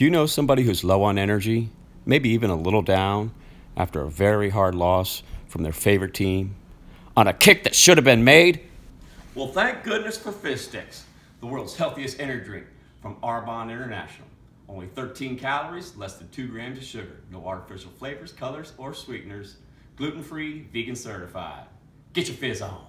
Do you know somebody who's low on energy, maybe even a little down, after a very hard loss from their favorite team, on a kick that should have been made? Well, thank goodness for Fizz Sticks, the world's healthiest energy drink from Arbonne International. Only 13 calories, less than 2 grams of sugar, no artificial flavors, colors, or sweeteners, gluten free, vegan certified. Get your fizz on.